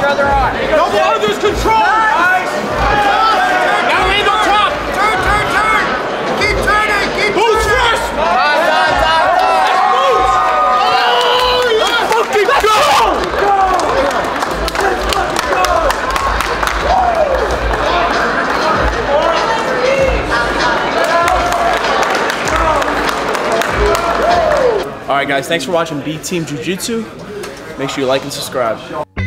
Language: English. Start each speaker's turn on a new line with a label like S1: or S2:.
S1: brother on.
S2: Double others control. Nice. Now angle top.
S3: Turn, turn, turn. Keep turning. Keep
S2: Boots
S3: turning.
S2: first. Boots. Oh, let's fucking go.
S4: All right, guys. Thanks for watching B Team Jiu Jitsu. Make sure you like and subscribe.